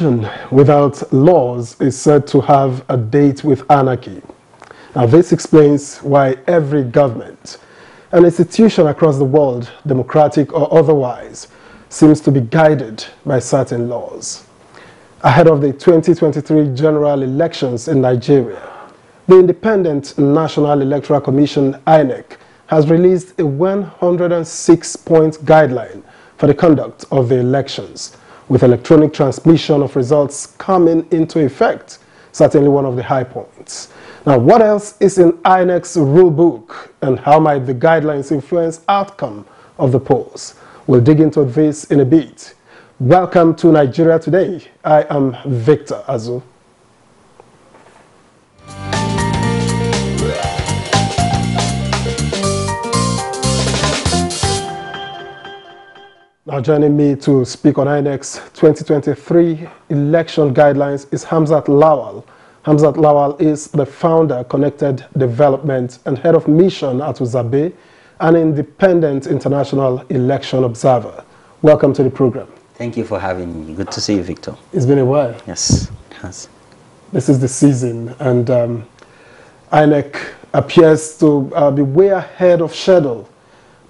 without laws is said to have a date with anarchy. Now, this explains why every government and institution across the world, democratic or otherwise, seems to be guided by certain laws. Ahead of the 2023 general elections in Nigeria, the Independent National Electoral Commission, INEC, has released a 106-point guideline for the conduct of the elections, with electronic transmission of results coming into effect, certainly one of the high points. Now, what else is in INEC's rulebook, and how might the guidelines influence outcome of the polls? We'll dig into this in a bit. Welcome to Nigeria Today. I am Victor Azu. Now joining me to speak on INEC's 2023 election guidelines is Hamzat Lawal. Hamzat Lawal is the founder, Connected Development, and head of mission at Uzabe, an independent international election observer. Welcome to the program. Thank you for having me. Good to see you, Victor. It's been a while. Yes, it has. This is the season, and um, INEC appears to uh, be way ahead of schedule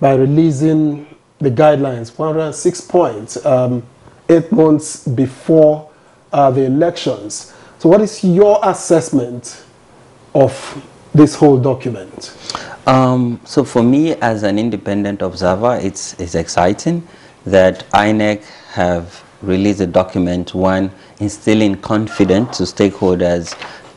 by releasing the guidelines, 106 points, um, eight months before uh, the elections. So what is your assessment of this whole document? Um, so for me, as an independent observer, it's, it's exciting that INEC have released a document, one, instilling confidence to stakeholders,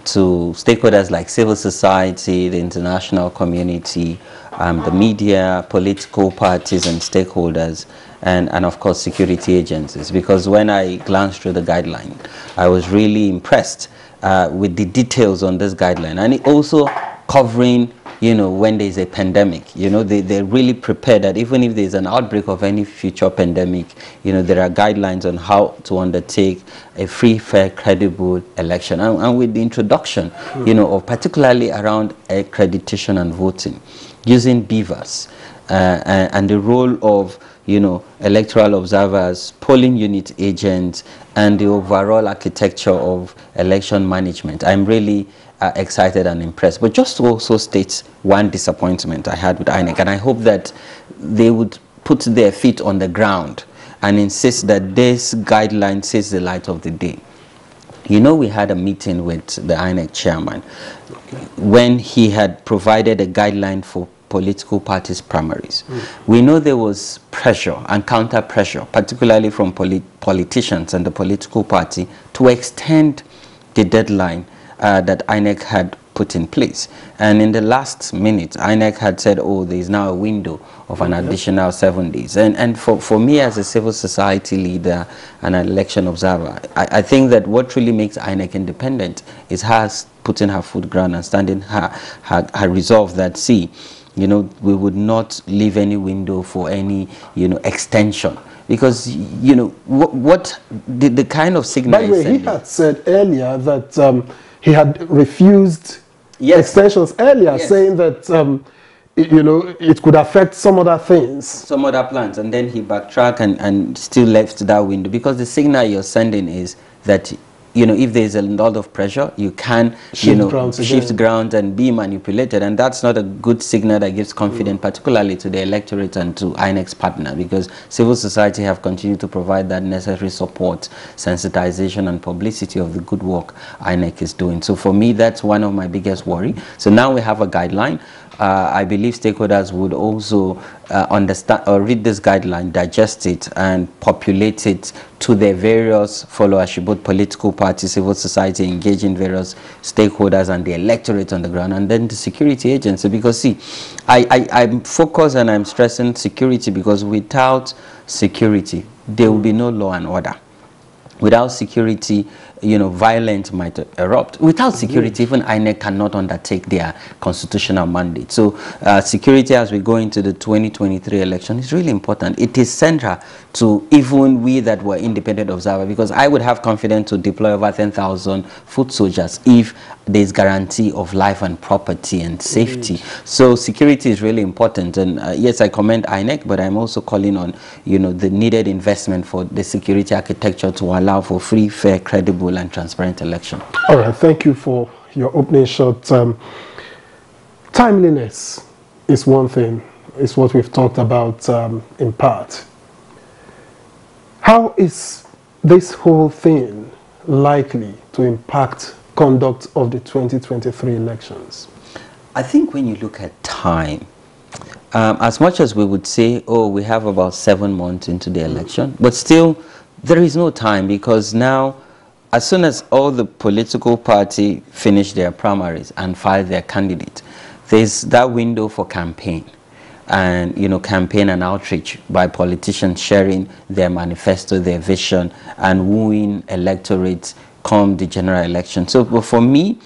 to stakeholders like civil society, the international community, um, the media, political parties and stakeholders, and, and of course security agencies. Because when I glanced through the guideline, I was really impressed uh, with the details on this guideline. And it also covering you know, when there's a pandemic, you know, they, they're really prepared that even if there's an outbreak of any future pandemic, you know, there are guidelines on how to undertake a free, fair, credible election. And, and with the introduction, you know, of particularly around accreditation and voting, using BVAS uh, and, and the role of you know, electoral observers, polling unit agents, and the overall architecture of election management. I'm really uh, excited and impressed. But just to also state one disappointment I had with INEC, and I hope that they would put their feet on the ground and insist that this guideline sees the light of the day. You know, we had a meeting with the INEC chairman okay. when he had provided a guideline for political parties' primaries. Mm. We know there was pressure and counter pressure, particularly from polit politicians and the political party, to extend the deadline uh, that INEC had put in place. And in the last minute, INEC had said, oh, there is now a window of an additional seven days. And, and for, for me as a civil society leader and an election observer, I, I think that what really makes INEC independent is her putting her foot ground and standing her, her, her resolve that, see, you know, we would not leave any window for any, you know, extension. Because, you know, what, what the, the kind of signal By the way, he had said earlier that um, he had refused yes. extensions earlier, yes. saying that, um, you know, it could affect some other things. Some other plans. And then he backtracked and, and still left that window. Because the signal you're sending is that you know, if there's a lot of pressure, you can, shift you know, grounds shift ground and be manipulated. And that's not a good signal that gives confidence, mm. particularly to the electorate and to INEC's partner, because civil society have continued to provide that necessary support, sensitization and publicity of the good work INEC is doing. So for me, that's one of my biggest worry. So now we have a guideline uh, I believe stakeholders would also uh, understand or read this guideline, digest it, and populate it to their various followership, both political parties, civil society, engaging various stakeholders and the electorate on the ground, and then the security agency. Because see, I, I, I'm focused and I'm stressing security because without security, there will be no law and order without security, you know, violence might erupt. Without security, even INEC cannot undertake their constitutional mandate. So uh, security as we go into the 2023 election is really important. It is central to even we that were independent observer because I would have confidence to deploy over 10,000 foot soldiers if there's guarantee of life and property and safety. Mm So security is really important. And uh, yes, I commend INEC, but I'm also calling on, you know, the needed investment for the security architecture to allow for free, fair, credible, and transparent election. All right. Thank you for your opening shot. Um, timeliness is one thing. It's what we've talked about um, in part. How is this whole thing likely to impact conduct of the 2023 elections? I think when you look at time, um, as much as we would say, oh, we have about seven months into the election, but still, there is no time because now, as soon as all the political party finish their primaries and file their candidate, there's that window for campaign and you know campaign and outreach by politicians sharing their manifesto, their vision, and wooing electorates come the general election. So for me,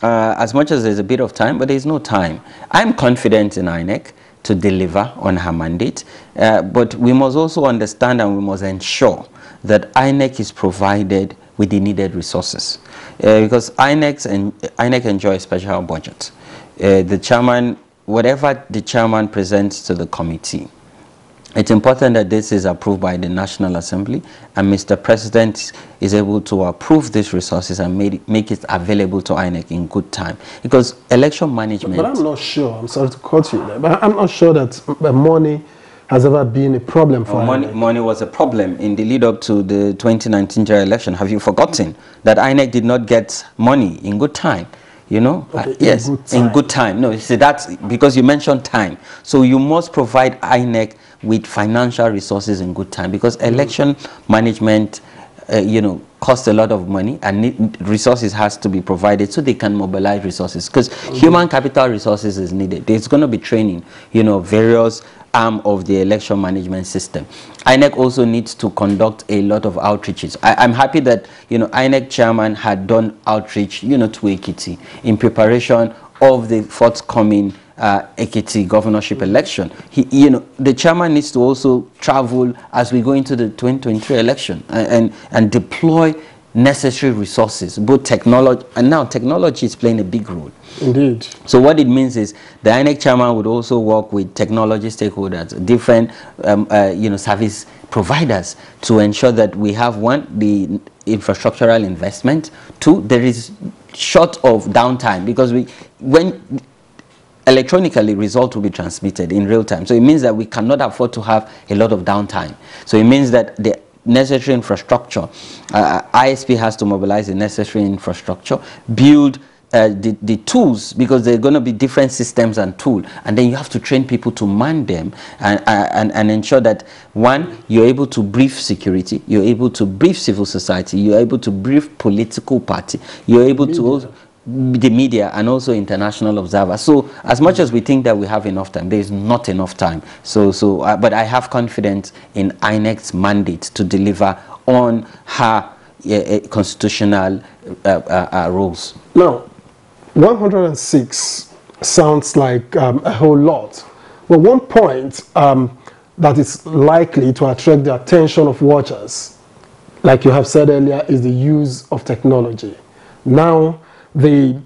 uh, as much as there's a bit of time, but there's no time. I'm confident in INEC to deliver on her mandate, uh, but we must also understand and we must ensure that INEC is provided with the needed resources. Uh, because INEC, en INEC enjoys special budget. Uh, the chairman, whatever the chairman presents to the committee, it's important that this is approved by the National Assembly and Mr. President is able to approve these resources and make, make it available to INEC in good time. Because election management... But, but I'm not sure, I'm sorry to cut you there, but I'm not sure that the money has ever been a problem for well, money, money was a problem in the lead up to the 2019 general election. Have you forgotten that INEC did not get money in good time? You know, okay, uh, yes, good in good time. No, you see that's because you mentioned time. So you must provide INEC with financial resources in good time because mm. election management, uh, you know, costs a lot of money and need, resources has to be provided so they can mobilize resources because mm -hmm. human capital resources is needed. There's going to be training, you know, various arm of the election management system. INEC also needs to conduct a lot of outreaches. I, am happy that, you know, INEC chairman had done outreach, you know, to Ekiti in preparation of the forthcoming uh, Ekiti governorship election. He, you know, the chairman needs to also travel as we go into the 2023 election and, and, and deploy necessary resources, both technology, and now technology is playing a big role. Indeed. So what it means is the INEC chairman would also work with technology stakeholders, different um, uh, you know, service providers to ensure that we have one, the infrastructural investment, two, there is short of downtime because we, when electronically result will be transmitted in real time. So it means that we cannot afford to have a lot of downtime. So it means that the necessary infrastructure, uh, ISP has to mobilize the necessary infrastructure, build uh, the, the tools because there are going to be different systems and tools and then you have to train people to man them and, uh, and, and ensure that one you're able to brief security you're able to brief civil society you're able to brief political party you're able to also the media and also international observers. So as much as we think that we have enough time, there is not enough time. So, so uh, but I have confidence in INEC's mandate to deliver on her uh, constitutional uh, uh, uh, rules. Now, 106 sounds like um, a whole lot. But one point um, that is likely to attract the attention of watchers, like you have said earlier, is the use of technology. Now, the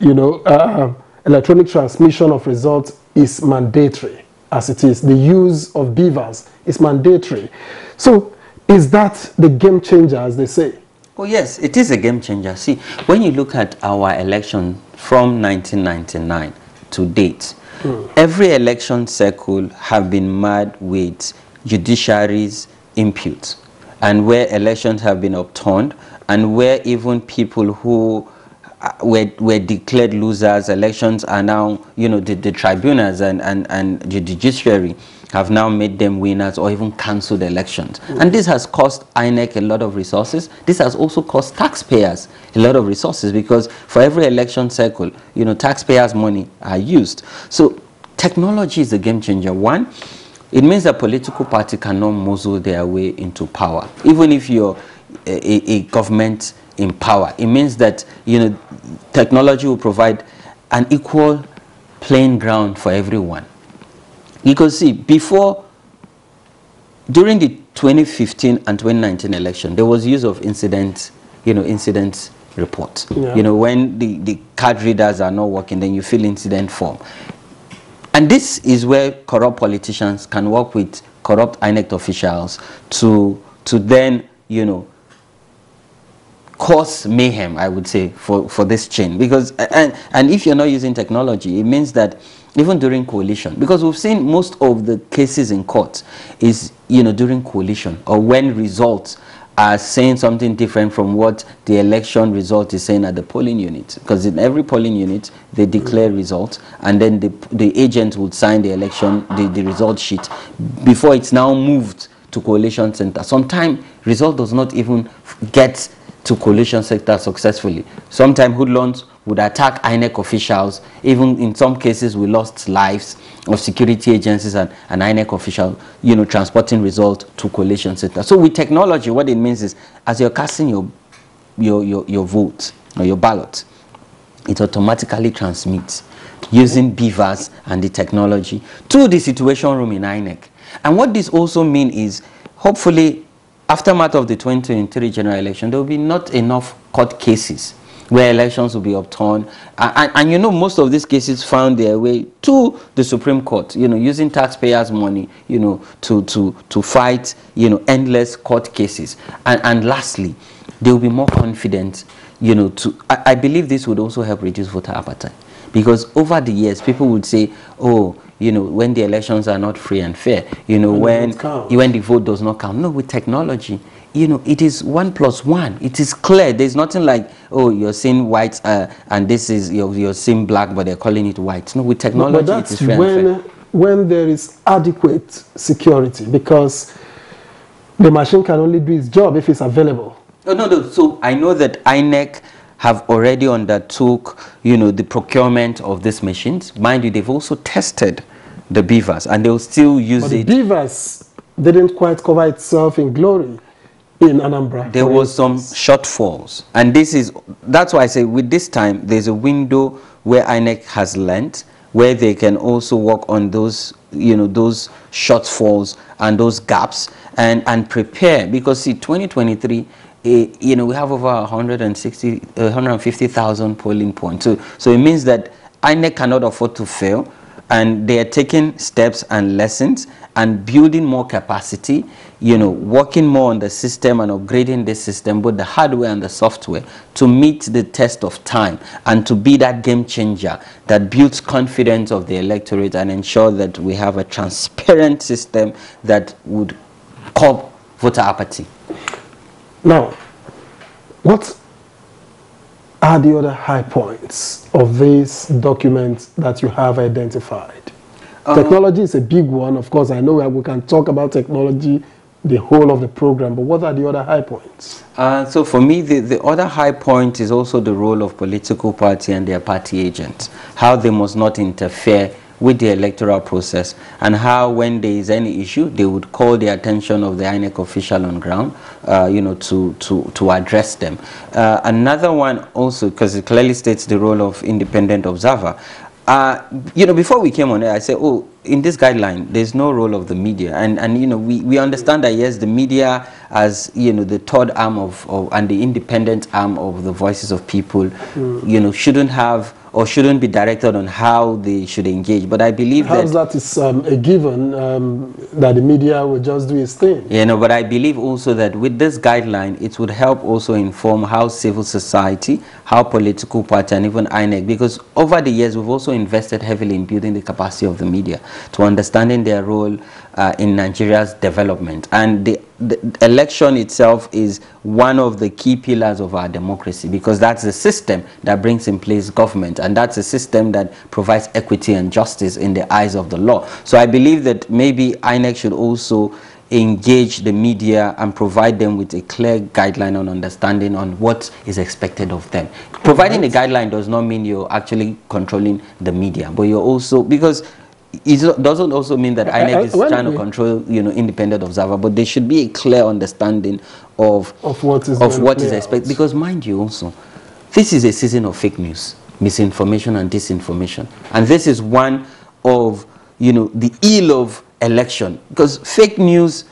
you know, uh, electronic transmission of results is mandatory as it is. The use of BVAS is mandatory. So is that the game changer as they say? Oh yes, it is a game changer. See, when you look at our election from 1999 to date, mm. every election cycle have been mad with judiciary's input and where elections have been upturned and where even people who were, were declared losers. Elections are now, you know, the, the tribunals and, and, and the judiciary have now made them winners or even cancelled elections. Mm. And this has cost INEC a lot of resources. This has also cost taxpayers a lot of resources because for every election cycle, you know, taxpayers' money are used. So technology is a game changer. One, it means that political party cannot muzzle their way into power. Even if you're a, a government in power. It means that you know technology will provide an equal playing ground for everyone. You can see before, during the 2015 and 2019 election, there was use of incident, you know, incident report. Yeah. You know, when the, the card readers are not working, then you fill incident form. And this is where corrupt politicians can work with corrupt INEC officials to, to then, you know, cause mayhem, I would say, for, for this chain. Because, and, and if you're not using technology, it means that even during collation, because we've seen most of the cases in court is, you know, during collation or when results are saying something different from what the election result is saying at the polling unit. Because in every polling unit, they declare results, and then the, the agent would sign the election, the, the result sheet, before it's now moved to collation center. Sometimes result does not even get to collation sector successfully. Sometimes hoodlums would attack INEC officials. Even in some cases, we lost lives of security agencies and, and INEC officials, you know, transporting results to collation sector. So with technology, what it means is, as you're casting your, your, your, your vote or your ballot, it automatically transmits using BVAS and the technology to the situation room in INEC. And what this also means is, hopefully, aftermath of the 2023 general election, there will be not enough court cases where elections will be upturned. And, and, and, you know, most of these cases found their way to the Supreme Court, you know, using taxpayers' money, you know, to, to, to fight, you know, endless court cases. And, and lastly, they will be more confident, you know, to, I, I believe this would also help reduce voter appetite. Because over the years, people would say, oh, you know, when the elections are not free and fair, you know, when, when the vote does not count. No, with technology, you know, it is one plus one. It is clear. There's nothing like, oh, you're seeing white uh, and this is, you're, you're seeing black, but they're calling it white. No, with technology, but that's it is fair when, when there is adequate security, because the machine can only do its job if it's available. Oh, no, no. So I know that INEC have already undertook, you know, the procurement of these machines. Mind you, they've also tested the BVAS and they'll still use but it. the BVAS didn't quite cover itself in glory in Anambra. There was some shortfalls. And this is, that's why I say with this time, there's a window where INEC has lent, where they can also work on those, you know, those shortfalls and those gaps and, and prepare. Because see, 2023, uh, you know, we have over 160, uh, 150,000 polling points. So, so it means that INEC cannot afford to fail and they are taking steps and lessons and building more capacity, you know, working more on the system and upgrading the system, both the hardware and the software, to meet the test of time and to be that game changer that builds confidence of the electorate and ensure that we have a transparent system that would curb voter apathy. Now, what are the other high points of this document that you have identified? Um, technology is a big one. Of course, I know we can talk about technology the whole of the program, but what are the other high points? Uh, so for me, the, the other high point is also the role of political party and their party agents, how they must not interfere with the electoral process and how when there is any issue they would call the attention of the INEC official on ground uh, you know to to to address them uh, another one also because it clearly states the role of independent observer uh, you know, before we came on air, I said, oh, in this guideline, there's no role of the media. And, and you know, we, we understand that, yes, the media as, you know, the third arm of, of and the independent arm of the voices of people, mm. you know, shouldn't have or shouldn't be directed on how they should engage. But I believe that... that is um, a given um, that the media will just do its thing. You know, but I believe also that with this guideline, it would help also inform how civil society, how political party, and even INEC, because over the years, we've also invested heavily in building the capacity of the media to understanding their role uh, in Nigeria's development. And the, the, election itself is one of the key pillars of our democracy because that's the system that brings in place government and that's a system that provides equity and justice in the eyes of the law. So I believe that maybe INEC should also engage the media and provide them with a clear guideline on understanding on what is expected of them. Providing a guideline does not mean you're actually controlling the media, but you're also, because it doesn't also mean that INEC is trying to control, you know, independent observer, but there should be a clear understanding of of what is of what is expected. Because mind you, also, this is a season of fake news, misinformation, and disinformation, and this is one of you know the ill of election because fake news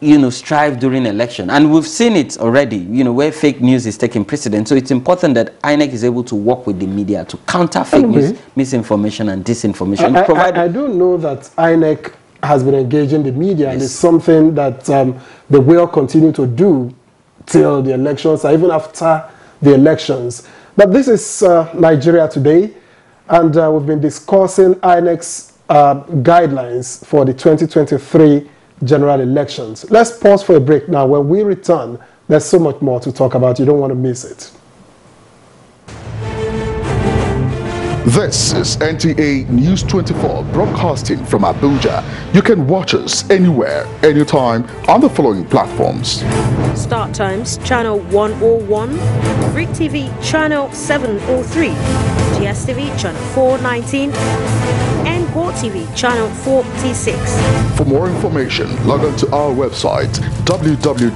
you know, strive during election. And we've seen it already, you know, where fake news is taking precedence. So it's important that INEC is able to work with the media to counter fake anyway, news, misinformation and disinformation. I, I, I, do know that INEC has been engaging the media yes. and it's something that um, they will continue to do till the elections or even after the elections. But this is uh, Nigeria today and uh, we've been discussing INEC's uh, guidelines for the 2023 general elections. Let's pause for a break now. When we return, there's so much more to talk about. You don't want to miss it. This is NTA News 24 broadcasting from Abuja. You can watch us anywhere, anytime on the following platforms. StarTimes Channel 101, Freak TV Channel 703, GSTV Channel 419, TV Channel 46. For more information, log on to our website www.nta.ng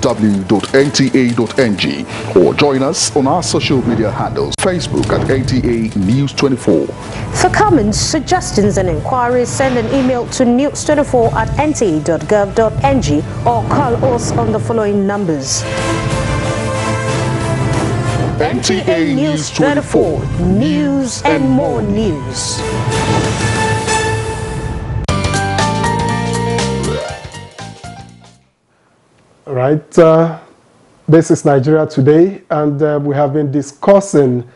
or join us on our social media handles Facebook at NTA News 24 for comments, suggestions and inquiries, send an email to news24 at nta.gov.ng or call us on the following numbers. NTA News 24, news and more news. Right, uh, this is Nigeria Today, and uh, we have been discussing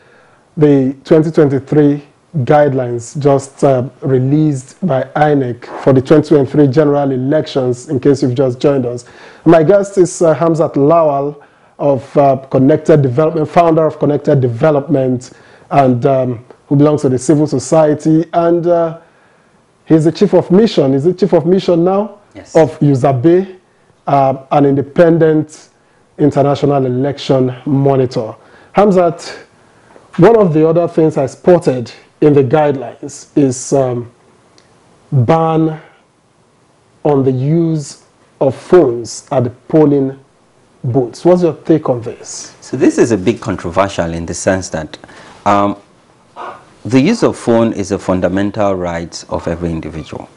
the 2023 guidelines just uh, released by INEC for the 2023 general elections, in case you've just joined us. My guest is uh, Hamzat Lawal of uh, Connected Development, founder of Connected Development, and um, who belongs to the civil society. And uh, he's the chief of mission. Is the chief of mission now? Yes. Of UZABE, uh, an independent international election monitor. Hamzat, one of the other things I spotted in the guidelines is um, ban on the use of phones at the polling booths. What's your take on this? So this is a bit controversial in the sense that um, the use of phone is a fundamental right of every individual.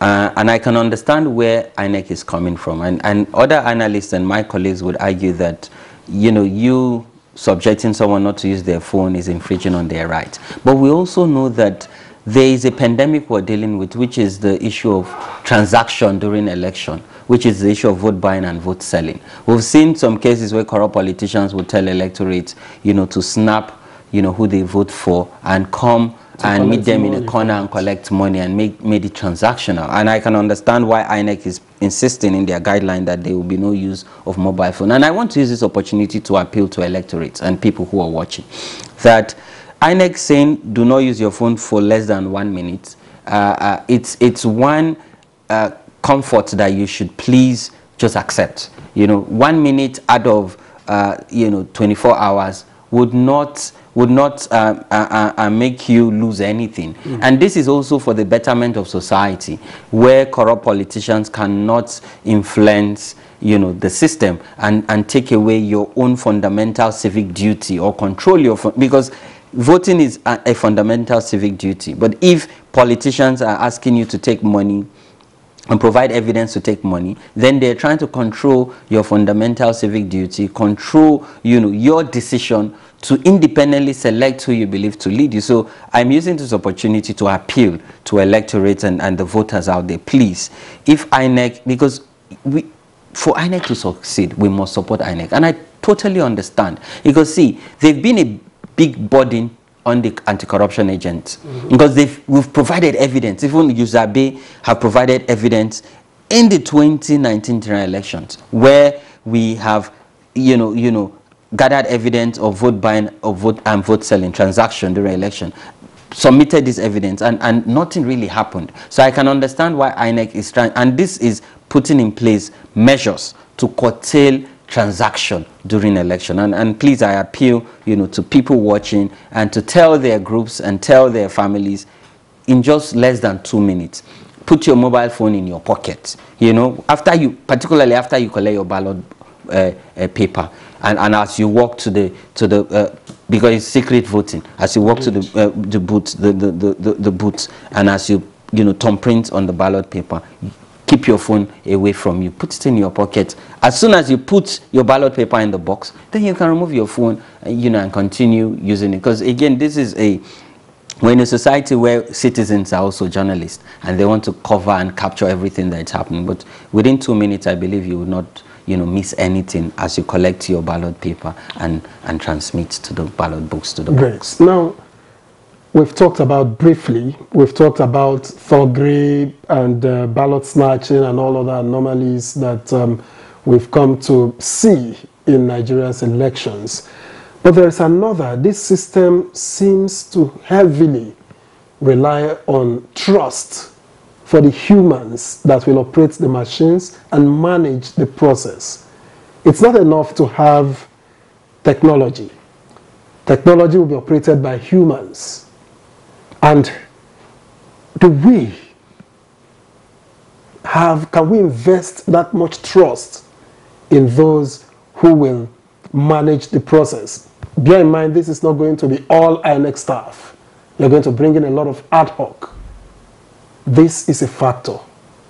Uh, and I can understand where INEC is coming from. And, and other analysts and my colleagues would argue that, you know, you subjecting someone not to use their phone is infringing on their right. But we also know that there is a pandemic we're dealing with, which is the issue of transaction during election, which is the issue of vote buying and vote selling. We've seen some cases where corrupt politicians would tell electorates, you know, to snap, you know, who they vote for and come and meet them in a corner and collect money and make, make it transactional. And I can understand why INEC is insisting in their guideline that there will be no use of mobile phone. And I want to use this opportunity to appeal to electorates and people who are watching that INEC saying do not use your phone for less than one minute. Uh, uh, it's, it's one uh, comfort that you should please just accept. You know, one minute out of, uh, you know, 24 hours would not would not uh, uh, uh, uh, make you lose anything. Mm. And this is also for the betterment of society, where corrupt politicians cannot influence you know, the system and, and take away your own fundamental civic duty or control your, because voting is a, a fundamental civic duty. But if politicians are asking you to take money, and provide evidence to take money, then they're trying to control your fundamental civic duty, control you know your decision to independently select who you believe to lead you. So I'm using this opportunity to appeal to electorates and, and the voters out there. Please, if INEC, because we, for INEC to succeed, we must support INEC. And I totally understand. Because see, they've been a big burden on the anti-corruption agents mm -hmm. because they've we've provided evidence. Even UZABE have provided evidence in the 2019 general elections where we have, you know, you know, gathered evidence of vote buying or vote and vote selling transaction during election submitted this evidence and, and nothing really happened. So I can understand why INEC is trying, and this is putting in place measures to curtail transaction during election. And, and please, I appeal, you know, to people watching and to tell their groups and tell their families, in just less than two minutes put your mobile phone in your pocket you know after you particularly after you collect your ballot uh, uh, paper and, and as you walk to the to the uh, because it's secret voting as you walk to the uh, the booth the the, the the booth and as you you know thumbprint on the ballot paper keep your phone away from you put it in your pocket as soon as you put your ballot paper in the box then you can remove your phone uh, you know and continue using it because again this is a we're in a society where citizens are also journalists and they want to cover and capture everything that's happening. But within two minutes, I believe you will not you know, miss anything as you collect your ballot paper and, and transmit to the ballot books to the Great. box. Now, we've talked about briefly, we've talked about thuggery and uh, ballot snatching and all other anomalies that um, we've come to see in Nigeria's elections. But there's another. This system seems to heavily rely on trust for the humans that will operate the machines and manage the process. It's not enough to have technology. Technology will be operated by humans. And do we have, can we invest that much trust in those who will manage the process? Bear in mind, this is not going to be all INEC staff. You're going to bring in a lot of ad hoc. This is a factor.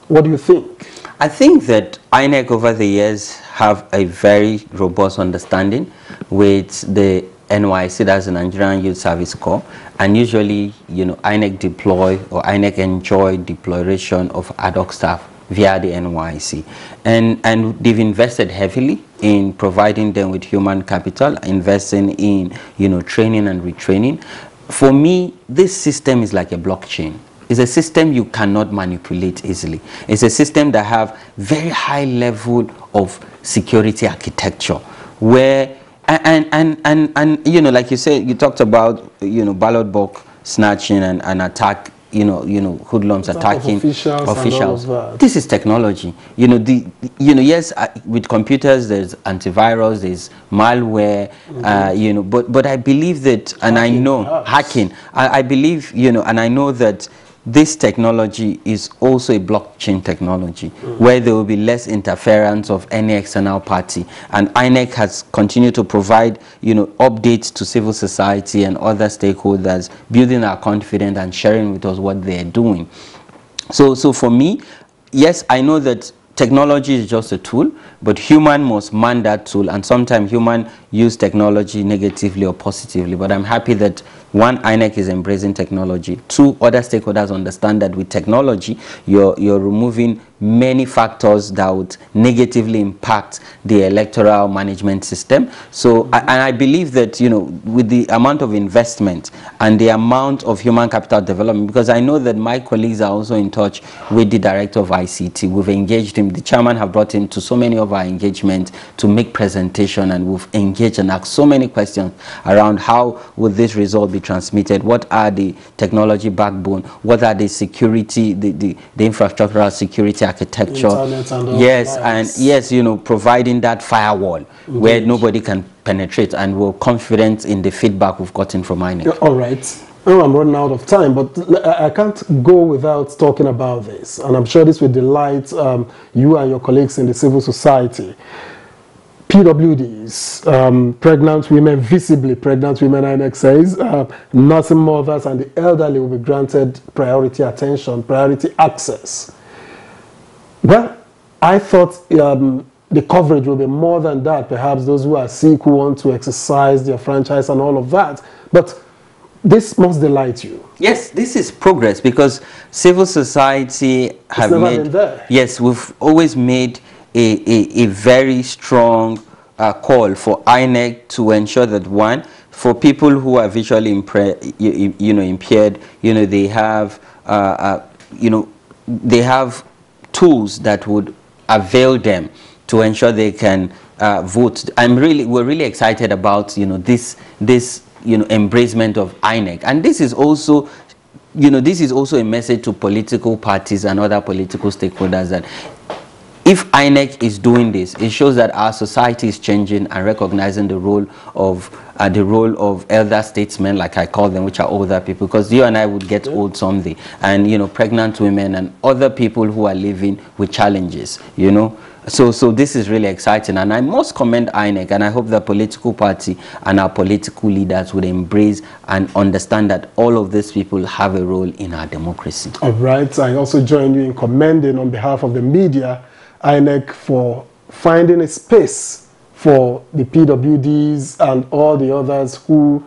What do you think? I think that INEC over the years have a very robust understanding with the NYSC, that's the Nigerian Youth Service Corps, and usually, you know, INEC deploy or INEC enjoy deployment of ad hoc staff via the NYSC. And, and they've invested heavily in providing them with human capital, investing in, you know, training and retraining. For me, this system is like a blockchain. It's a system you cannot manipulate easily. It's a system that have very high level of security architecture where and and and and you know like you said you talked about you know ballot box snatching and, and attack you know you know hoodlums Attack attacking officials officials. this is technology. You know the you know yes uh, with computers there's antivirus there's malware uh, you know but but i believe that and i know perhaps. hacking. I, I believe you know and i know that this technology is also a blockchain technology hmm. where there will be less interference of any external party. And INEC has continued to provide you know updates to civil society and other stakeholders building our confidence and sharing with us what they're doing. So, so for me, yes, I know that technology is just a tool, but human must man that tool, and sometimes human use technology negatively or positively. But I'm happy that one, INEC is embracing technology. Two, other stakeholders understand that with technology, you're, you're removing many factors that would negatively impact the electoral management system. So, I- and I believe that, you know, with the amount of investment and the amount of human capital development, because I know that my colleagues are also in touch with the director of ICT. We've engaged him. The chairman have brought him to so many of our engagement to make presentation and we've engaged and asked so many questions around how would this result be transmitted? What are the technology backbone? What are the security, the, the, the infrastructural security architecture? And yes, and yes, you know, providing that firewall where nobody can penetrate and we're confident in the feedback we've gotten from INEC. All right. Now I'm running out of time, but I can't go without talking about this, and I'm sure this will delight um, you and your colleagues in the civil society. PWDs, um, pregnant women, visibly pregnant women, INEC says, uh, nursing mothers and the elderly will be granted priority attention, priority access. Well, I thought um, the coverage will be more than that. Perhaps those who are sick, who want to exercise their franchise and all of that. But this must delight you. Yes, this is progress because civil society have made. Yes, we've always made a, a, a very strong uh, call for INEC to ensure that one, for people who are visually you, you know impaired, you know they have uh, uh, you know they have tools that would avail them to ensure they can uh, vote. I'm really, we're really excited about, you know, this, this, you know, embracement of INEC. And this is also, you know, this is also a message to political parties and other political stakeholders that if INEC is doing this, it shows that our society is changing and recognizing the role of uh, the role of elder statesmen, like I call them, which are older people, because you and I would get old someday, and you know, pregnant women and other people who are living with challenges, you know. So, so this is really exciting, and I must commend INEC, and I hope the political party and our political leaders would embrace and understand that all of these people have a role in our democracy. All right. I also join you in commending on behalf of the media INEC for finding a space for the PWDs and all the others who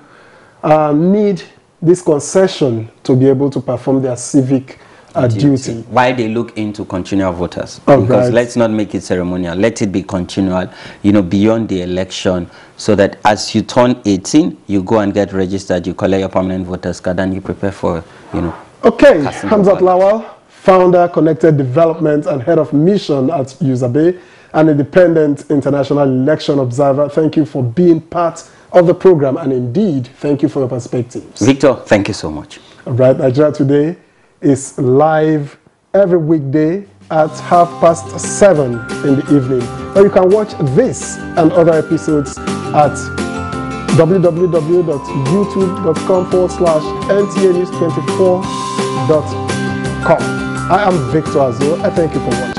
uh, need this concession to be able to perform their civic uh, duty. Why they look into continual voters. Oh, because right. let's not make it ceremonial. Let it be continual, you know, beyond the election, so that as you turn 18, you go and get registered, you collect your permanent voters card, and you prepare for, you know. Okay, Hamzat. Lawal, founder, connected development and head of mission at Uzabe, an independent international election observer. Thank you for being part of the program and indeed, thank you for your perspectives. Victor, thank you so much. All right, Nigeria Today is live every weekday at half past seven in the evening. Or you can watch this and other episodes at www.youtube.com forward slash ntanews24.com. I am Victor Azul. I thank you for watching.